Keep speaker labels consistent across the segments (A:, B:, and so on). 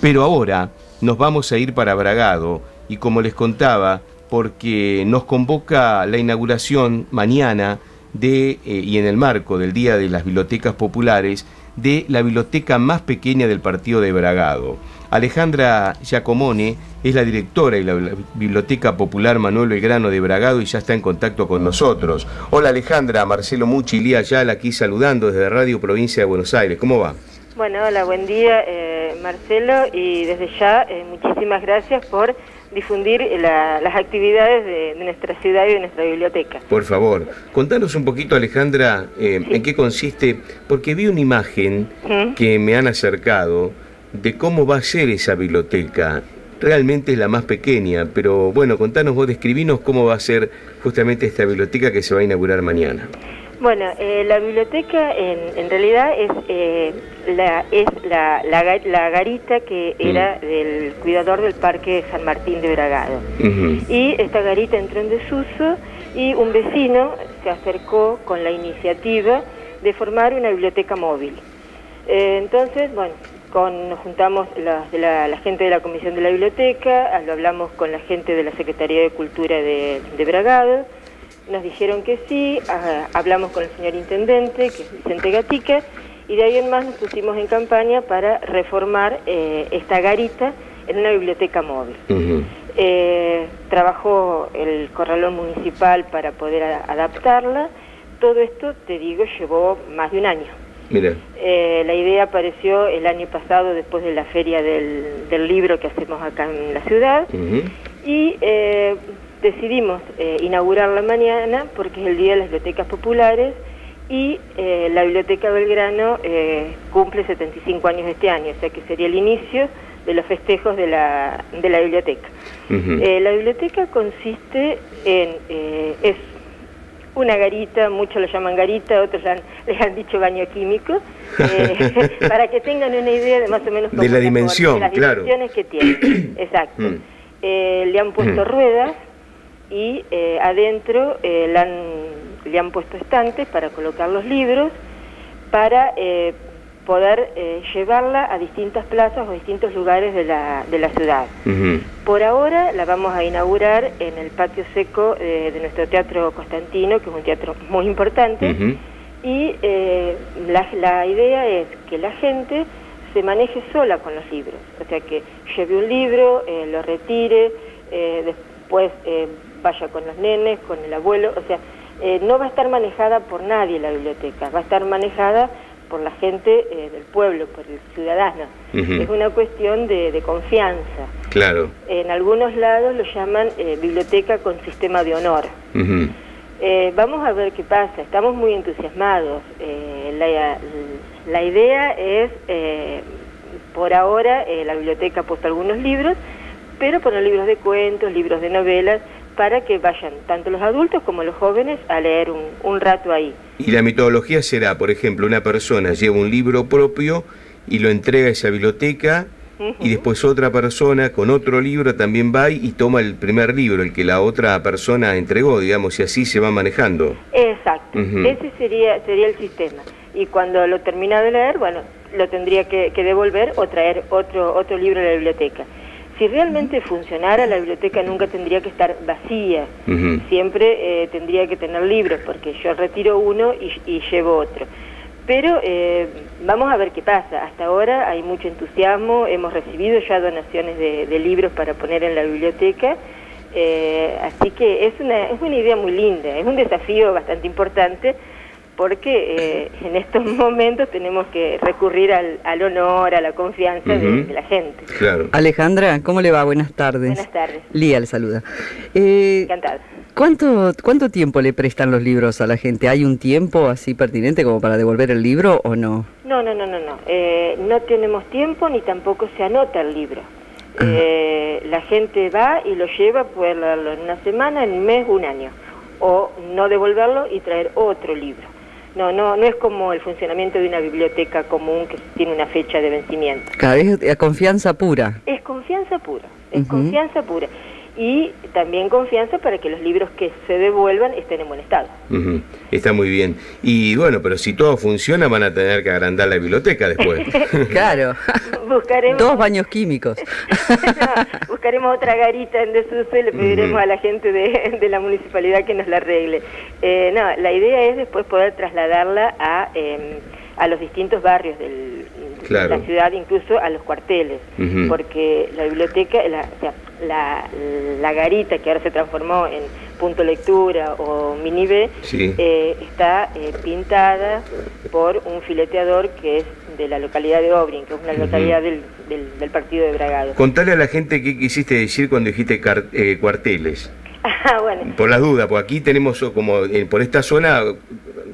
A: Pero ahora nos vamos a ir para Bragado y como les contaba, porque nos convoca la inauguración mañana de, eh, y en el marco del Día de las Bibliotecas Populares, de la biblioteca más pequeña del partido de Bragado. Alejandra Giacomone es la directora de la Biblioteca Popular Manuel Belgrano de Bragado y ya está en contacto con nosotros. Hola Alejandra, Marcelo Muchi y Lía Ayala aquí saludando desde Radio Provincia de Buenos Aires. ¿Cómo va?
B: Bueno, hola, buen día eh, Marcelo y desde ya eh, muchísimas gracias por difundir las actividades de, nuestra ciudad y de nuestra biblioteca.
A: Por favor, contanos un poquito Alejandra eh, en qué consiste, porque vi una imagen que me han acercado de cómo va a ser esa biblioteca. Realmente es la más pequeña, pero bueno, contanos vos, describinos cómo va a ser justamente esta biblioteca que se va a inaugurar mañana.
B: Bueno, eh, la biblioteca en, realidad es, eh, la, es la, la, garita que mm. era del cuidador del Parque San Martín de Bragado. Y esta garita entró en desuso y un vecino se acercó con la iniciativa de formar una biblioteca móvil. Eh, entonces, bueno, con, nos juntamos la, la, gente de la Comisión de la Biblioteca, lo hablamos con la gente de la Secretaría de Cultura de, de Bragado, nos dijeron que sí, ah, hablamos con el señor intendente, que es Vicente Gatica, y de ahí en más nos pusimos en campaña para reformar eh, esta garita en una biblioteca móvil. Eh, trabajó el corralón municipal para poder adaptarla. Todo esto, te digo, llevó más de un año. Mira. Eh, la idea apareció el año pasado después de la feria del, libro que hacemos acá en la ciudad. Y decidimos eh, inaugurarla mañana porque es el Día de las Bibliotecas Populares y eh, la Biblioteca Belgrano eh, cumple 75 años este año, o sea que sería el inicio de los festejos de la, de la biblioteca. la biblioteca consiste en, es una garita, muchos lo llaman garita, otros les han dicho baño químico, para que tengan una idea de más o menos
A: de la dimensión,
B: las
A: dimensiones
B: que tiene. Exacto. Mm. le han puesto ruedas y eh, adentro eh, le, han, puesto estantes para colocar los libros para eh, poder llevarla a distintas plazas o distintos lugares de la, de la ciudad. Por ahora la vamos a inaugurar en el patio seco de nuestro Teatro Constantino, que es un teatro muy importante, y la, la idea es que la gente se maneje sola con los libros, o sea que lleve un libro, lo retire, después vaya con los nenes, con el abuelo, o sea, eh, no va a estar manejada por nadie la biblioteca, va a estar manejada por la gente eh, del pueblo, por el ciudadano. Es una cuestión de, confianza.
A: Claro.
B: En algunos lados lo llaman eh, biblioteca con sistema de honor. vamos a ver qué pasa, estamos muy entusiasmados. La, la, idea es, por ahora, la biblioteca ha puesto algunos libros, pero poner libros de cuentos, libros de novelas, para que vayan tanto los adultos como los jóvenes a leer un, rato ahí.
A: Y la metodología será, por ejemplo, una persona lleva un libro propio y lo entrega a esa biblioteca y después otra persona con otro libro también va y toma el primer libro, el que la otra persona entregó, digamos, y así se va manejando.
B: Exacto, ese sería, sería el sistema. Y cuando lo termina de leer, bueno, lo tendría que, que devolver o traer otro, otro libro a la biblioteca. Si realmente funcionara, la biblioteca nunca tendría que estar vacía, siempre eh, tendría que tener libros, porque yo retiro uno y, llevo otro. Pero eh, vamos a ver qué pasa. Hasta ahora hay mucho entusiasmo, hemos recibido ya donaciones de, libros para poner en la biblioteca, eh, así que es una, es una idea muy linda, es un desafío bastante importante porque eh, en estos momentos tenemos que recurrir al, honor, a la confianza de, la gente.
C: Claro. Alejandra, ¿cómo le va? Buenas tardes.
B: Buenas tardes.
C: Lía le saluda. Eh,
B: Encantada.
C: ¿cuánto, ¿Cuánto tiempo le prestan los libros a la gente? ¿Hay un tiempo así pertinente como para devolver el libro o no?
B: No, no, no, no, no. Eh, no tenemos tiempo ni tampoco se anota el libro. Eh, la gente va y lo lleva, puede leerlo en una semana, en un mes, un año. O no devolverlo y traer otro libro. No, no, no es como el funcionamiento de una biblioteca común que tiene una fecha de vencimiento.
C: Cada vez es confianza pura.
B: Es confianza pura, es confianza pura. Y también confianza para que los libros que se devuelvan estén en buen estado.
A: Está muy bien. Y bueno, pero si todo funciona van a tener que agrandar la biblioteca después.
C: claro. buscaremos... Dos baños químicos.
B: buscaremos otra garita en desuso y le pediremos a la gente de, la municipalidad que nos la arregle. Eh, no, la idea es después poder trasladarla a... Em, a los distintos barrios de la ciudad, incluso a los cuarteles, porque la biblioteca, la, la, la, garita que ahora se transformó en punto lectura o mini B, eh, está eh, pintada por un fileteador que es de la localidad de Obrin, que es una localidad del, del, partido de Bragado.
A: Contale a la gente qué quisiste decir cuando dijiste eh, cuarteles. Ah, bueno. Por las dudas, porque aquí tenemos como, por esta zona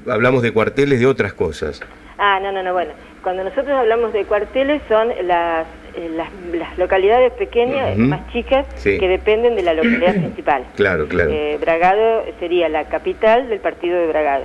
A: hablamos de cuarteles de otras cosas.
B: Ah, no, no, no, bueno. Cuando nosotros hablamos de cuarteles son las, eh, las, localidades pequeñas, más chicas, que dependen de la localidad principal.
A: Claro, claro.
B: Eh, Bragado sería la capital del partido de Bragado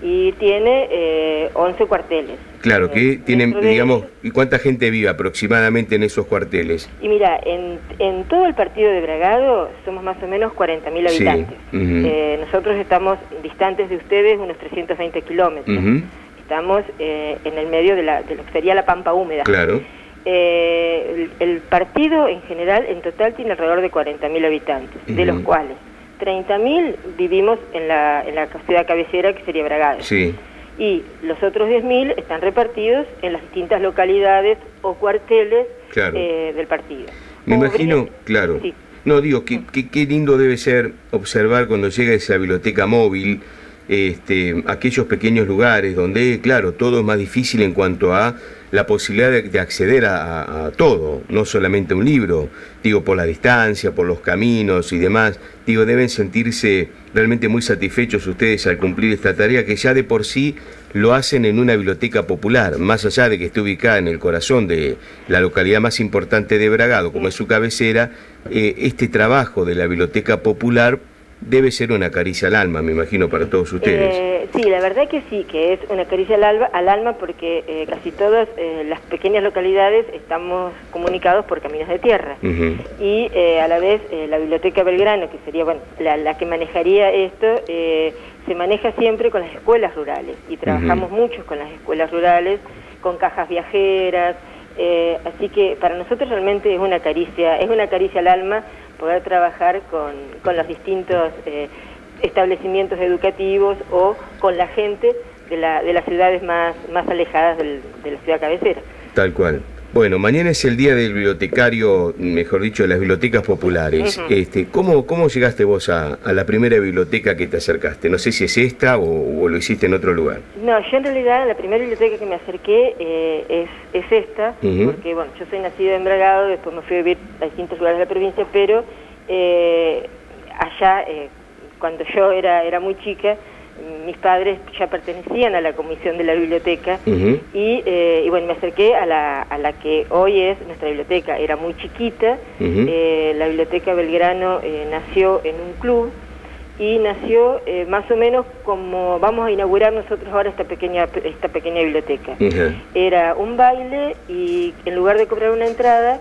B: y tiene eh, 11 cuarteles.
A: Claro, que eh, tienen, digamos, ¿y cuánta gente vive aproximadamente en esos cuarteles?
B: Y mira, en, en todo el partido de Bragado somos más o menos 40.000 habitantes. nosotros estamos distantes de ustedes unos 320 kilómetros estamos eh, en el medio de, la, de lo que sería la pampa húmeda.
A: Claro.
B: Eh, el, partido en general, en total, tiene alrededor de 40.000 habitantes, de los cuales 30.000 vivimos en la, en la ciudad cabecera, que sería Bragado.
A: Sí.
B: Y los otros 10.000 están repartidos en las distintas localidades o cuarteles eh, del partido.
A: Me imagino, claro. No, digo, qué, qué lindo debe ser observar cuando llega esa biblioteca móvil, este, aquellos pequeños lugares donde, claro, todo es más difícil en cuanto a la posibilidad de, acceder a, todo, no solamente un libro, digo, por la distancia, por los caminos y demás, digo, deben sentirse realmente muy satisfechos ustedes al cumplir esta tarea que ya de por sí lo hacen en una biblioteca popular, más allá de que esté ubicada en el corazón de la localidad más importante de Bragado, como es su cabecera, eh, este trabajo de la biblioteca popular debe ser una caricia al alma, me imagino, para todos ustedes.
B: Eh, sí, la verdad que sí, que es una caricia al alma, al alma porque eh, casi todas eh, las pequeñas localidades estamos comunicados por caminos de tierra. Y a la vez la Biblioteca Belgrano, que sería bueno, la, que manejaría esto, se maneja siempre con las escuelas rurales y trabajamos mucho con las escuelas rurales, con cajas viajeras, así que para nosotros realmente es una caricia, es una caricia al alma poder trabajar con, con los distintos eh, establecimientos educativos o con la gente de, la, de las ciudades más, más alejadas del, de la ciudad cabecera.
A: Tal cual. Bueno, mañana es el día del bibliotecario, mejor dicho, de las bibliotecas populares. este, ¿cómo, ¿Cómo llegaste vos a, la primera biblioteca que te acercaste? No sé si es esta o, lo hiciste en otro lugar.
B: No, yo en realidad la primera biblioteca que me acerqué eh, es, es, esta, porque bueno, yo soy nacido en Bragado, después me fui a vivir a distintos lugares de la provincia, pero eh, allá, eh, cuando yo era, era muy chica, mis padres ya pertenecían a la comisión de la biblioteca eh, y, bueno, me acerqué a la, a la que hoy es nuestra biblioteca. Era muy chiquita, eh, la biblioteca Belgrano eh, nació en un club y nació más o menos como vamos a inaugurar nosotros ahora esta pequeña esta pequeña biblioteca. Era un baile y en lugar de cobrar una entrada,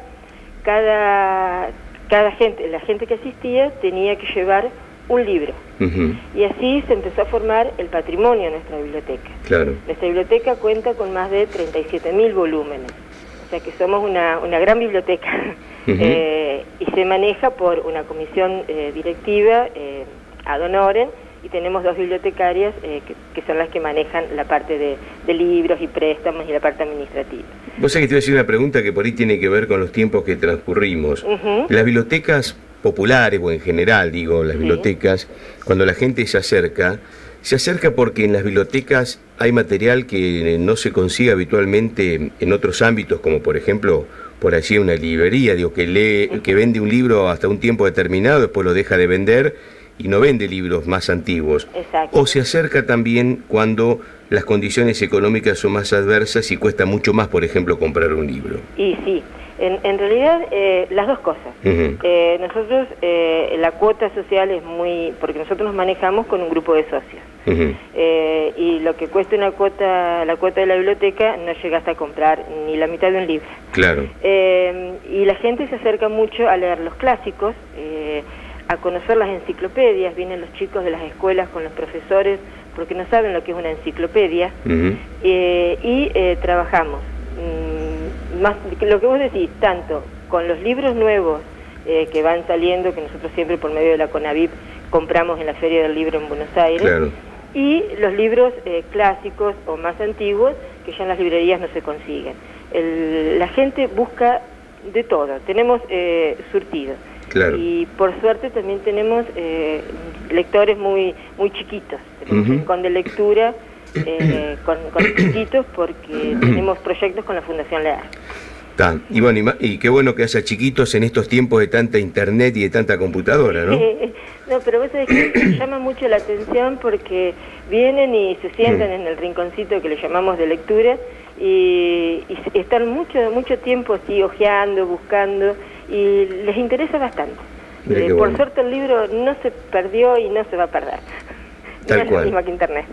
B: cada cada gente, la gente que asistía tenía que llevar un libro. Y así se empezó a formar el patrimonio de nuestra biblioteca.
A: Claro.
B: Nuestra biblioteca cuenta con más de 37.000 volúmenes, o sea que somos una, una gran biblioteca eh, y se maneja por una comisión eh, directiva eh, ad honorem y tenemos dos bibliotecarias eh, que, son las que manejan la parte de, libros y préstamos y la parte administrativa.
A: Vos sabés que te voy a decir una pregunta que por ahí tiene que ver con los tiempos que transcurrimos. Las bibliotecas populares o en general, digo, las bibliotecas, cuando la gente se acerca, se acerca porque en las bibliotecas hay material que no se consigue habitualmente en otros ámbitos, como por ejemplo por allí una librería, digo, que lee, que vende un libro hasta un tiempo determinado, después lo deja de vender y no vende libros más antiguos. O se acerca también cuando las condiciones económicas son más adversas y cuesta mucho más, por ejemplo, comprar un libro.
B: Y sí, en, realidad, eh, las dos cosas. Eh, nosotros, eh, la cuota social es muy... porque nosotros nos manejamos con un grupo de socios. Eh, y lo que cuesta una cuota, la cuota de la biblioteca, no llegas a comprar ni la mitad de un libro.
A: Claro.
B: Eh, y la gente se acerca mucho a leer los clásicos, eh, a conocer las enciclopedias. Vienen los chicos de las escuelas con los profesores porque no saben lo que es una enciclopedia. y trabajamos. Más lo que vos decís, tanto con los libros nuevos que van saliendo, que nosotros siempre por medio de la CONAVIP compramos en la Feria del Libro en Buenos Aires. Y los libros eh, clásicos o más antiguos que ya en las librerías no se consiguen. la gente busca de todo, tenemos eh, surtido. Y por suerte también tenemos eh, lectores muy muy chiquitos, con de lectura con, con chiquitos porque tenemos proyectos con la Fundación Lear.
A: Y bueno, y, qué bueno que haya chiquitos en estos tiempos de tanta internet y de tanta computadora, ¿no?
B: no, pero vos sabés que llama mucho la atención porque vienen y se sientan mm. en el rinconcito que le llamamos de lectura y, están mucho, mucho tiempo así ojeando, buscando y les interesa bastante. Eh, por suerte el libro no se perdió y no se va a perder.
A: Tal cual.
B: misma que internet.